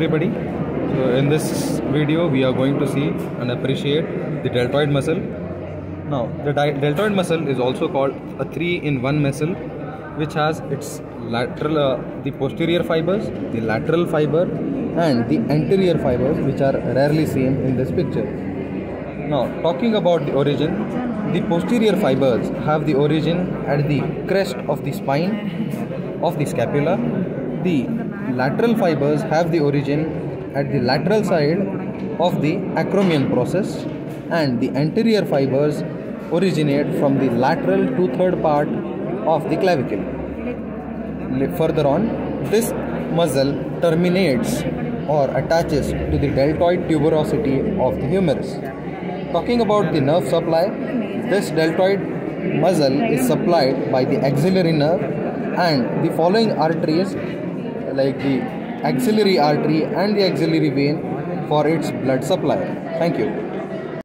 everybody. So in this video we are going to see and appreciate the deltoid muscle. Now the deltoid muscle is also called a three in one muscle which has its lateral uh, the posterior fibers the lateral fiber and the anterior fibers which are rarely seen in this picture. Now talking about the origin the posterior fibers have the origin at the crest of the spine of the scapula the lateral fibers have the origin at the lateral side of the acromion process and the anterior fibers originate from the lateral two-third part of the clavicle. Further on, this muscle terminates or attaches to the deltoid tuberosity of the humerus. Talking about the nerve supply, this deltoid muscle is supplied by the axillary nerve and the following arteries like the axillary artery and the axillary vein for its blood supply. Thank you.